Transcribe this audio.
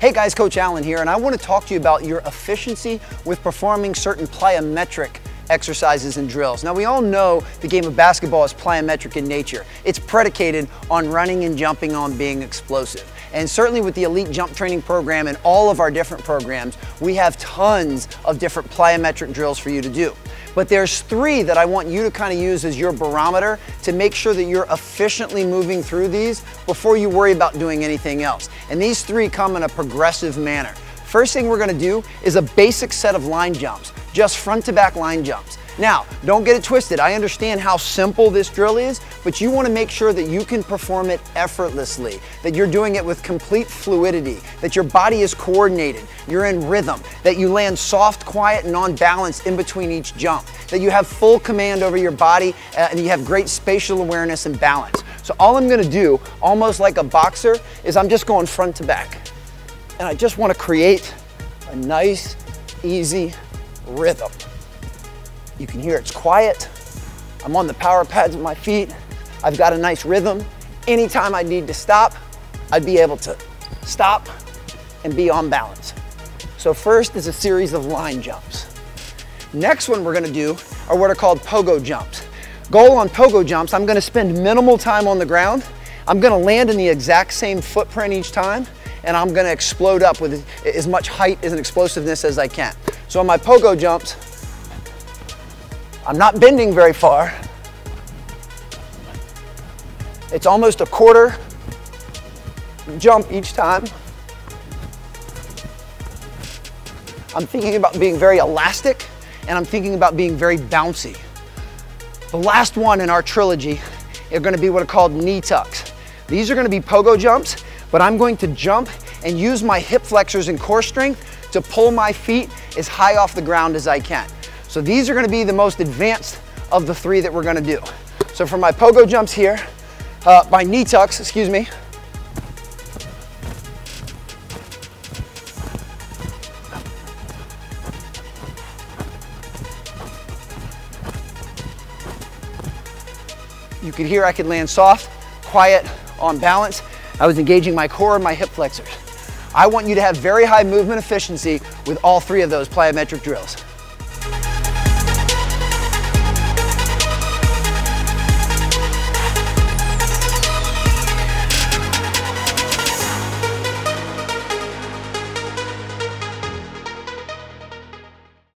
Hey guys, Coach Alan here, and I want to talk to you about your efficiency with performing certain plyometric exercises and drills. Now we all know the game of basketball is plyometric in nature. It's predicated on running and jumping on being explosive. And certainly with the Elite Jump Training Program and all of our different programs, we have tons of different plyometric drills for you to do. But there's three that I want you to kind of use as your barometer to make sure that you're efficiently moving through these before you worry about doing anything else. And these three come in a progressive manner. First thing we're gonna do is a basic set of line jumps, just front to back line jumps. Now, don't get it twisted. I understand how simple this drill is, but you wanna make sure that you can perform it effortlessly, that you're doing it with complete fluidity, that your body is coordinated, you're in rhythm, that you land soft, quiet, and on balance in between each jump, that you have full command over your body, uh, and you have great spatial awareness and balance. So all I'm gonna do, almost like a boxer, is I'm just going front to back. And I just wanna create a nice, easy rhythm. You can hear it's quiet. I'm on the power pads of my feet. I've got a nice rhythm. Anytime I need to stop, I'd be able to stop and be on balance. So first is a series of line jumps. Next one we're gonna do are what are called pogo jumps. Goal on pogo jumps, I'm gonna spend minimal time on the ground. I'm gonna land in the exact same footprint each time, and I'm gonna explode up with as much height and explosiveness as I can. So on my pogo jumps, I'm not bending very far. It's almost a quarter jump each time. I'm thinking about being very elastic and I'm thinking about being very bouncy. The last one in our trilogy are gonna be what are called knee tucks. These are gonna be pogo jumps, but I'm going to jump and use my hip flexors and core strength to pull my feet as high off the ground as I can. So these are gonna be the most advanced of the three that we're gonna do. So for my pogo jumps here, uh, my knee tucks, excuse me, You could hear I could land soft, quiet, on balance. I was engaging my core and my hip flexors. I want you to have very high movement efficiency with all three of those plyometric drills.